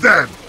them!